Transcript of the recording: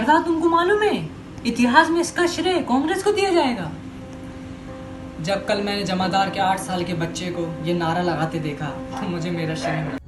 सरदार तुमको मालूम है, इतिहास में इसका श्रेय कांग्रेस को दिया जाएगा। जब कल मैंने जमादार के आठ साल के बच्चे को ये नारा लगाते देखा तो मुझे मेरा श्रेय मिला।